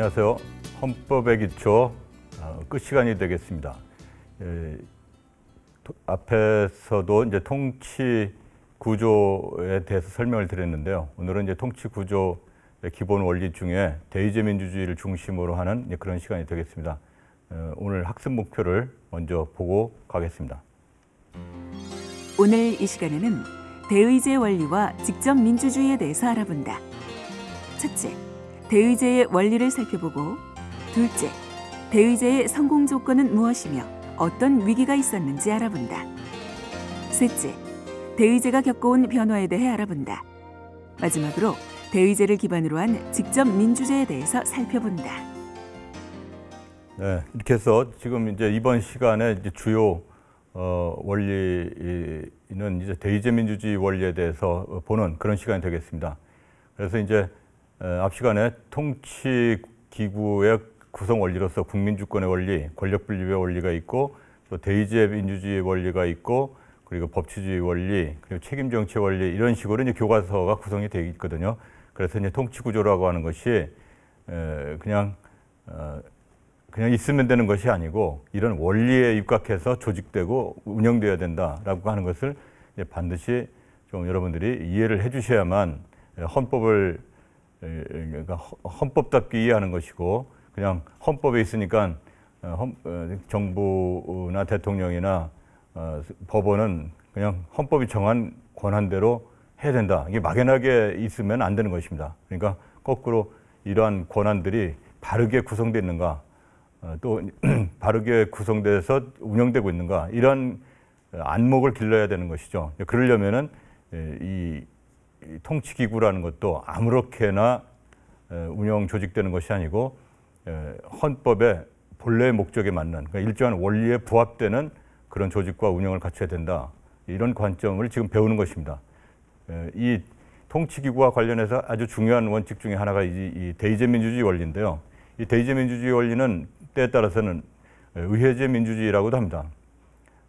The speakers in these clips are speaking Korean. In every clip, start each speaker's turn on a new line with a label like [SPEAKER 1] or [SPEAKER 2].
[SPEAKER 1] 안녕하세요. 헌법의 기초 어, 끝 시간이 되겠습니다. 에, 도, 앞에서도 이제 통치 구조에 대해서 설명을 드렸는데요. 오늘은 이제 통치 구조의 기본 원리 중에 대의제 민주주의를 중심으로 하는 그런 시간이 되겠습니다. 어, 오늘 학습 목표를 먼저 보고 가겠습니다.
[SPEAKER 2] 오늘 이 시간에는 대의제 원리와 직접 민주주의에 대해서 알아본다. 첫째, 대의제의 원리를 살펴보고 둘째, 대의제의 성공 조건은 무엇이며 어떤 위기가 있었는지 알아본다. 셋째, 대의제가 겪어온 변화에 대해 알아본다. 마지막으로 대의제를 기반으로 한 직접 민주제에 대해서 살펴본다.
[SPEAKER 1] 네, 이렇게 해서 지금 이제 이번 시간에 이제 주요 어, 원리는 이제 대의제 민주주의 원리에 대해서 보는 그런 시간이 되겠습니다. 그래서 이제 앞 시간에 통치 기구의 구성 원리로서 국민주권의 원리, 권력 분립의 원리가 있고 또 대의제 민주주의 원리가 있고 그리고 법치주의 원리, 그리고 책임 정치 원리 이런 식으로 이제 교과서가 구성이 되어 있거든요. 그래서 이제 통치 구조라고 하는 것이 그냥 어, 그냥 있으면 되는 것이 아니고 이런 원리에 입각해서 조직되고 운영되어야 된다라고 하는 것을 반드시 좀 여러분들이 이해를 해주셔야만 헌법을 그러니까 헌법답게 이해하는 것이고 그냥 헌법에 있으니까 어, 어, 정부나 대통령이나 어, 법원은 그냥 헌법이 정한 권한대로 해야 된다. 이게 막연하게 있으면 안 되는 것입니다. 그러니까 거꾸로 이러한 권한들이 바르게 구성되어 있는가, 또 바르게 구성돼서 운영되고 있는가 이런 안목을 길러야 되는 것이죠. 그러려면은 이 통치기구라는 것도 아무렇게나 운영 조직되는 것이 아니고 헌법의 본래의 목적에 맞는 그러니까 일정한 원리에 부합되는 그런 조직과 운영을 갖춰야 된다. 이런 관점을 지금 배우는 것입니다. 이 통치기구와 관련해서 아주 중요한 원칙 중에 하나가 이 대의제 민주주의 원리인데요. 이 대의제 민주주의 원리는 때에 따라서는 의회제 민주주의라고도 합니다.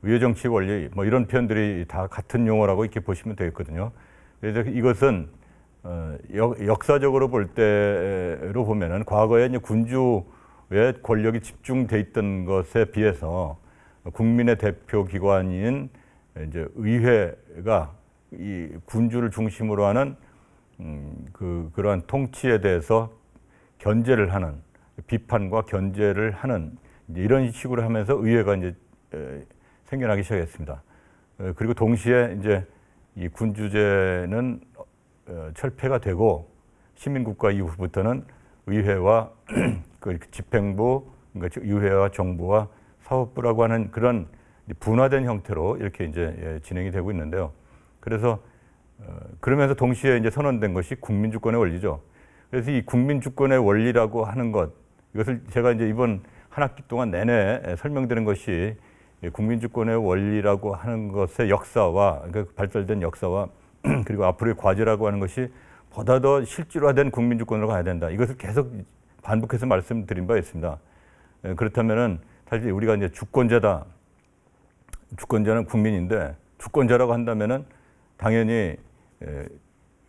[SPEAKER 1] 의회 정치 원리 뭐 이런 표현들이 다 같은 용어라고 이렇게 보시면 되겠거든요. 그래서 이것은 어, 역사적으로 볼 때로 보면은 과거에 이제 군주의 권력이 집중돼 있던 것에 비해서 국민의 대표 기관인 이제 의회가 이 군주를 중심으로 하는 음, 그 그러한 통치에 대해서 견제를 하는 비판과 견제를 하는 이런 식으로 하면서 의회가 이제 생겨나기 시작했습니다. 어, 그리고 동시에 이제 이 군주제는 어, 철폐가 되고 시민국가 이후부터는 의회와 그 집행부, 그러니까 의회와 정부와 사법부라고 하는 그런 분화된 형태로 이렇게 이제 예, 진행이 되고 있는데요. 그래서 어, 그러면서 동시에 이제 선언된 것이 국민주권의 원리죠. 그래서 이 국민주권의 원리라고 하는 것 이것을 제가 이제 이번 한 학기 동안 내내 설명드린 것이 국민주권의 원리라고 하는 것의 역사와 그러니까 발달된 역사와 그리고 앞으로의 과제라고 하는 것이 보다 더 실질화된 국민주권으로 가야 된다. 이것을 계속 반복해서 말씀드린 바 있습니다. 예, 그렇다면은 사실 우리가 이제 주권자다. 주권자는 국민인데 주권자라고 한다면은 당연히 예,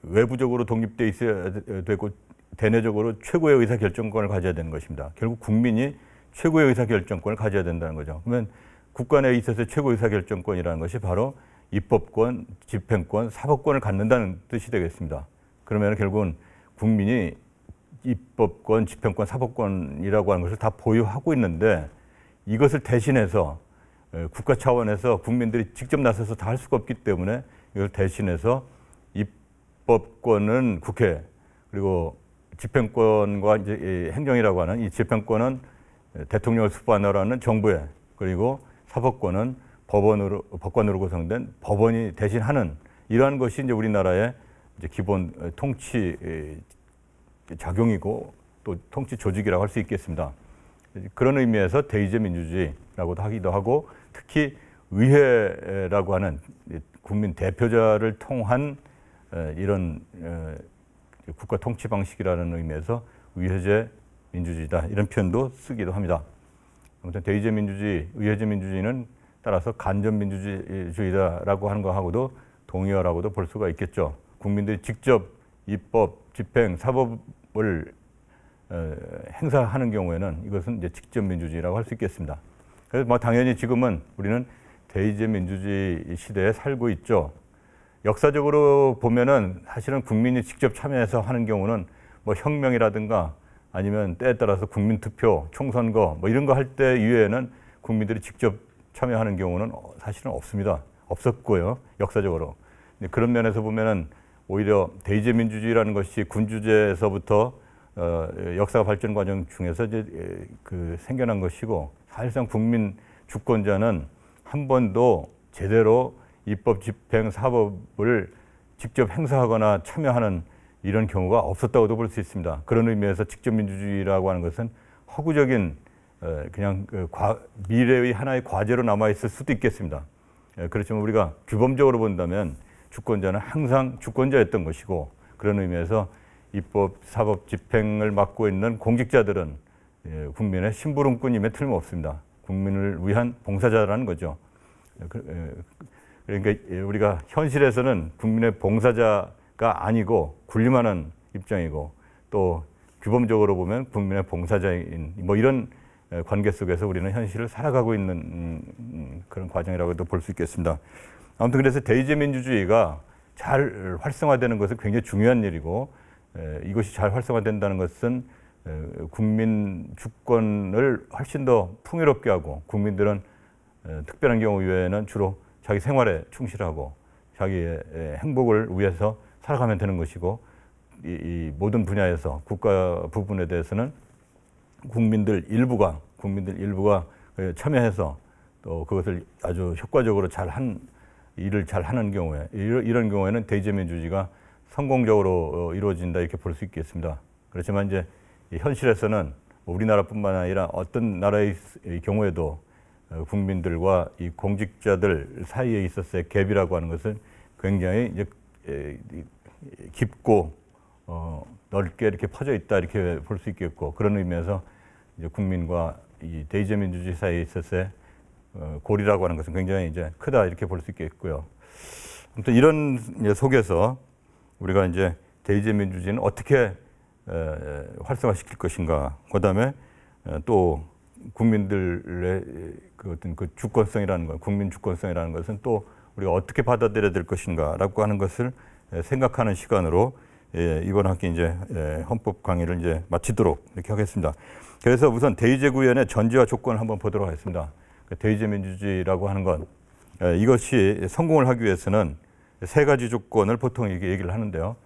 [SPEAKER 1] 외부적으로 독립돼 있어야 되고 대내적으로 최고의 의사 결정권을 가져야 되는 것입니다. 결국 국민이 최고의 의사 결정권을 가져야 된다는 거죠. 그러면 국가 내에 있어서 최고 의사결정권이라는 것이 바로 입법권, 집행권, 사법권을 갖는다는 뜻이 되겠습니다. 그러면 결국은 국민이 입법권, 집행권, 사법권이라고 하는 것을 다 보유하고 있는데 이것을 대신해서 국가 차원에서 국민들이 직접 나서서 다 할 수가 없기 때문에 이걸 대신해서 입법권은 국회 그리고 집행권과 이제 행정이라고 하는 이 집행권은 대통령을 수반하라는 정부에 그리고 사법권은 법원으로 법관으로 구성된 법원이 대신하는 이러한 것이 이제 우리나라의 이제 기본 통치 작용이고 또 통치 조직이라고 할 수 있겠습니다. 그런 의미에서 대의제 민주주의라고도 하기도 하고 특히 의회라고 하는 국민 대표자를 통한 이런 국가 통치 방식이라는 의미에서 의회제 민주주의다 이런 표현도 쓰기도 합니다. 아무튼 대의제 민주주의, 의회제 민주주의는 따라서 간접 민주주의다라고 하는 거하고도 동의어라고도 볼 수가 있겠죠. 국민들이 직접 입법, 집행, 사법을 어, 행사하는 경우에는 이것은 이제 직접 민주주의라고 할 수 있겠습니다. 그래서 뭐 당연히 지금은 우리는 대의제 민주주의 시대에 살고 있죠. 역사적으로 보면은 사실은 국민이 직접 참여해서 하는 경우는 뭐 혁명이라든가 아니면 때에 따라서 국민투표, 총선거 뭐 이런 거 할 때 이외에는 국민들이 직접 참여하는 경우는 사실은 없습니다. 없었고요. 역사적으로. 그런 면에서 보면은 오히려 대의제 민주주의라는 것이 군주제에서부터 어, 역사 발전 과정 중에서 이제 그 생겨난 것이고 사실상 국민 주권자는 한 번도 제대로 입법 집행 사법을 직접 행사하거나 참여하는 이런 경우가 없었다고도 볼 수 있습니다. 그런 의미에서 직접 민주주의라고 하는 것은 허구적인 어, 그냥 그 미래의 하나의 과제로 남아 있을 수도 있겠습니다. 예, 그렇지만 우리가 규범적으로 본다면 주권자는 항상 주권자였던 것이고 그런 의미에서 입법 사법 집행을 맡고 있는 공직자들은 예, 국민의 심부름꾼임에 틀림없습니다. 국민을 위한 봉사자라는 거죠. 예, 그, 그러니까 우리가 현실에서는 국민의 봉사자 가 아니고 군림하는 입장이고 또 규범적으로 보면 국민의 봉사자인 뭐 이런 관계 속에서 우리는 현실을 살아가고 있는 음, 그런 과정이라고도 볼 수 있겠습니다. 아무튼 그래서 대의제 민주주의가 잘 활성화되는 것은 굉장히 중요한 일이고 이것이 잘 활성화된다는 것은 국민 주권을 훨씬 더 풍요롭게 하고 국민들은 특별한 경우 이외에는 주로 자기 생활에 충실하고 자기의 행복을 위해서 살아가면 되는 것이고 이, 이 모든 분야에서 국가 부분에 대해서는 국민들 일부가 국민들 일부가 참여해서 또 그것을 아주 효과적으로 잘 한 일을 잘 하는 경우에 이런, 경우에는 대제민주주의가 성공적으로 어, 이루어진다 이렇게 볼 수 있겠습니다. 그렇지만 이제 현실에서는 우리나라뿐만 아니라 어떤 나라의 경우에도 어, 국민들과 이 공직자들 사이에 있었어의 갭이라고 하는 것은 굉장히 이제 깊고 어, 넓게 이렇게 퍼져 있다 이렇게 볼 수 있겠고 그런 의미에서 이제 국민과 이 대의제 민주주의 사이에 있어서의 어, 고리라고 하는 것은 굉장히 이제 크다 이렇게 볼 수 있겠고요. 아무튼 이런 속에서 우리가 이제 대의제 민주주의는 어떻게 에, 활성화시킬 것인가. 그다음에 또 국민들의 그 어떤 그 주권성이라는 것, 국민 주권성이라는 것은 또 우리가 어떻게 받아들여야 될 것인가라고 하는 것을 생각하는 시간으로 예, 이번 학기 이제 예, 헌법 강의를 이제 마치도록 이렇게 하겠습니다. 그래서 우선 대의제 구현의 전제와 조건을 한번 보도록 하겠습니다. 그 대의제 민주주의라고 하는 건 예, 이것이 성공을 하기 위해서는 세 가지 조건을 보통 이렇게 얘기를 하는데요.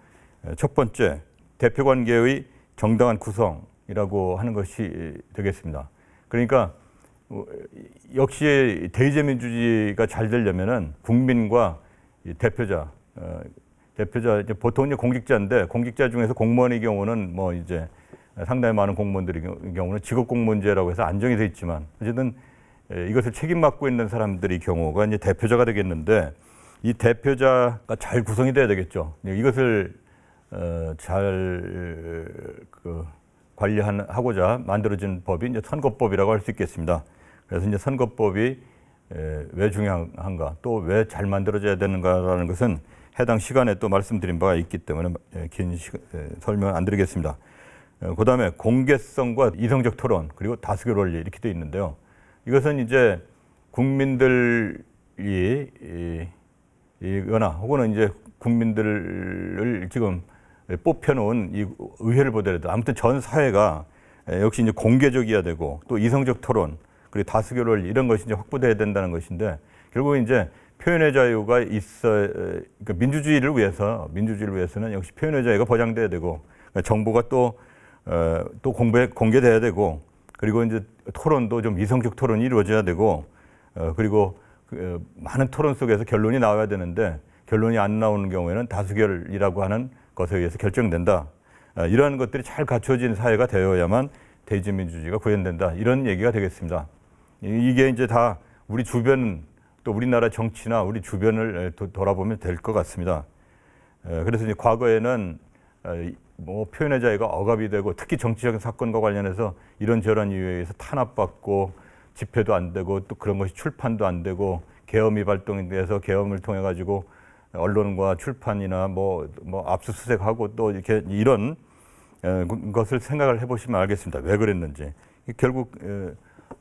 [SPEAKER 1] 첫 번째, 대표 관계의 정당한 구성이라고 하는 것이 되겠습니다. 그러니까 어, 역시 대의제 민주주의가 잘 되려면은 국민과 대표자, 어, 대표자 이제 보통 이제 공직자인데 공직자 중에서 공무원의 경우는 뭐 이제 상당히 많은 공무원들의 경우는 직업 공무원제라고 해서 안정이 돼 있지만 어쨌든 이것을 책임 맡고 있는 사람들의 경우가 이제 대표자가 되겠는데 이 대표자가 잘 구성이 돼야 되겠죠. 이것을 어, 잘 그 관리하고자 만들어진 법이 이제 선거법이라고 할 수 있겠습니다. 그래서 이제 선거법이 왜 중요한가 또 왜 잘 만들어져야 되는가라는 것은 해당 시간에 또 말씀드린 바가 있기 때문에 긴 시간, 설명 안 드리겠습니다. 어, 그 다음에 공개성과 이성적 토론 그리고 다수결 원리 이렇게 되어 있는데요. 이것은 이제 국민들이 이거나 혹은 이제 국민들을 지금 뽑혀놓은 이 의회를 보더라도 아무튼 전 사회가 역시 이제 공개적이어야 되고 또 이성적 토론 그리고 다수결 원리 이런 것이 이제 확보돼야 된다는 것인데 결국 이제 표현의 자유가 있어 그러니까 민주주의를 위해서 민주주의를 위해서는 역시 표현의 자유가 보장돼야 되고 그러니까 정보가 또 어, 공개돼야 되고 그리고 이제 토론도 좀 이성적 토론이 이루어져야 되고 어, 그리고 그, 많은 토론 속에서 결론이 나와야 되는데 결론이 안 나오는 경우에는 다수결이라고 하는 것에 의해서 결정된다. 어, 이러한 것들이 잘 갖춰진 사회가 되어야만 대지민주주의가 구현된다. 이런 얘기가 되겠습니다. 이게 이제 다 우리 주변 또 우리나라 정치나 우리 주변을 돌아보면 될 것 같습니다. 그래서 이제 과거에는 뭐 표현의 자유가 억압이 되고 특히 정치적인 사건과 관련해서 이런저런 이유에 의해서 탄압받고 집회도 안 되고 또 그런 것이 출판도 안 되고 계엄이 발동이 돼서 계엄을 통해 가지고 언론과 출판이나 뭐, 뭐 압수수색하고 또 이렇게 이런 것을 생각을 해보시면 알겠습니다. 왜 그랬는지. 이 결국 에,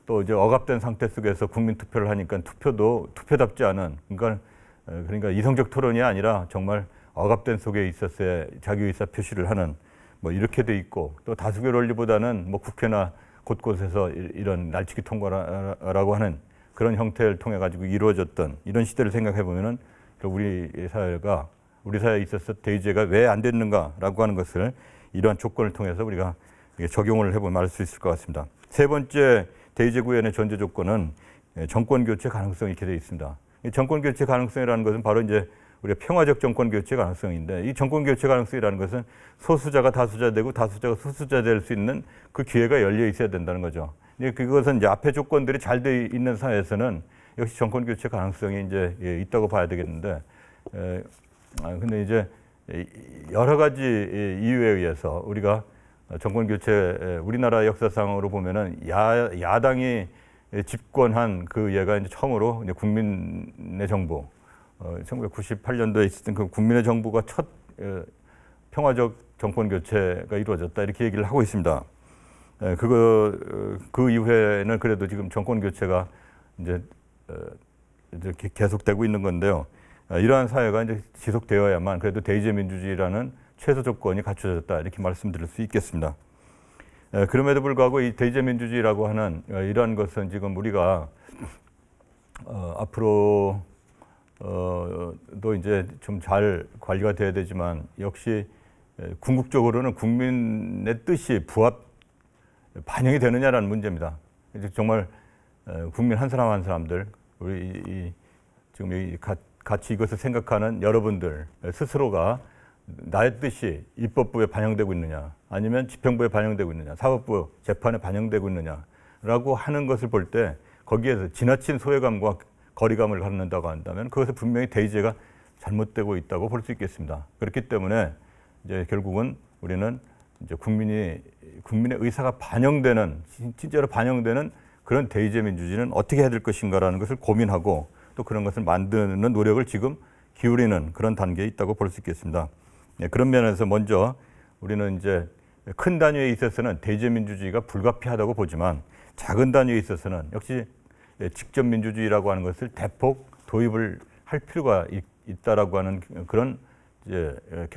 [SPEAKER 1] 또 이제 억압된 상태 속에서 국민 투표를 하니까 투표도 투표답지 않은 그러니까 에, 그러니까 이성적 토론이 아니라 정말 억압된 속에 있었어야 자기 의사 표시를 하는 뭐 이렇게 돼 있고 또 다수결 원리보다는 뭐 국회나 곳곳에서 이- 이런 날치기 통과라고 하는 그런 형태를 통해 가지고 이루어졌던 이런 시대를 생각해 보면은 우리 사회가 우리 사회에 있어서 대의제가 왜 안 됐는가라고 하는 것을 이러한 조건을 통해서 우리가 적용을 해보면 알 수 있을 것 같습니다. 세 번째 대의제 구현의 전제 조건은 예, 정권 교체 가능성이 이렇게 되어 있습니다. 이 정권 교체 가능성이라는 것은 바로 이제 우리가 평화적 정권 교체 가능성인데 이 정권 교체 가능성이라는 것은 소수자가 다수자 되고 다수자가 소수자 될 수 있는 그 기회가 열려 있어야 된다는 거죠. 그것은 이제 앞에 조건들이 잘 돼 있는 사회에서는 역시 정권 교체 가능성이 이제 예, 있다고 봐야 되겠는데 에, 아, 근데 이제 이- 여러 가지 이 이유에 의해서 우리가 정권 교체 에, 우리나라 역사상으로 보면은 야 야당이 집권한 그 예가 이제 처음으로 이제 국민의 정부 어, 1998년도에 있었던 그 국민의 정부가 첫 에, 평화적 정권 교체가 이루어졌다 이렇게 얘기를 하고 있습니다. 에, 그거 어, 그 이후에는 그래도 지금 정권 교체가 이제 어, 이제 게- 계속되고 있는 건데요. 어, 이러한 사회가 이제 지속되어야만 그래도 대의제 민주주의라는 최소 조건이 갖춰졌다 이렇게 말씀드릴 수 있겠습니다. 에, 그럼에도 불구하고 이 대의제 민주주의라고 하는 어, 이러한 것은 지금 우리가 어, 앞으로 어, 또 이제 좀 잘 관리가 돼야 되지만 역시 에, 궁극적으로는 국민의 뜻이 부합 반영이 되느냐라는 문제입니다. 정말 에, 국민 한 사람 한 사람들 우리 이, 이, 지금 이 가, 같이 이것을 생각하는 여러분들 스스로가 나의 뜻이 입법부에 반영되고 있느냐 아니면 집행부에 반영되고 있느냐 사법부 재판에 반영되고 있느냐라고 하는 것을 볼 때 거기에서 지나친 소외감과 거리감을 갖는다고 한다면 그것은 분명히 대의제가 잘못되고 있다고 볼 수 있겠습니다. 그렇기 때문에 이제 결국은 우리는 이제 국민이 국민의 의사가 반영되는 진- 진짜로 반영되는 그런 대의제 민주주의는 어떻게 해야 될 것인가라는 것을 고민하고 또 그런 것을 만드는 노력을 지금 기울이는 그런 단계에 있다고 볼 수 있겠습니다. 네, 그런 면에서 먼저 우리는 이제 큰 단위에 있어서는 대의제 민주주의가 불가피하다고 보지만 작은 단위에 있어서는 역시 직접 민주주의라고 하는 것을 대폭 도입을 할 필요가 있, 있다라고 하는 그런 이제 결